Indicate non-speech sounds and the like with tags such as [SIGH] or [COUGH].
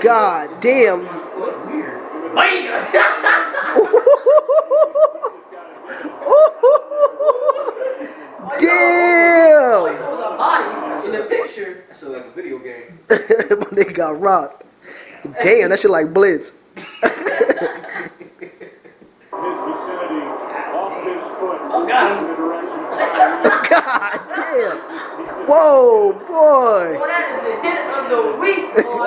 God damn. It looked weird. [LAUGHS] Damn! a body in the picture. That like a video game. [LAUGHS] My nigga got rocked. Damn, that shit like Blitz. [LAUGHS] Oh, his vicinity off his foot Oh, got him. in the direction of God damn. Whoa, boy. Well, that is the hit of the week, boy.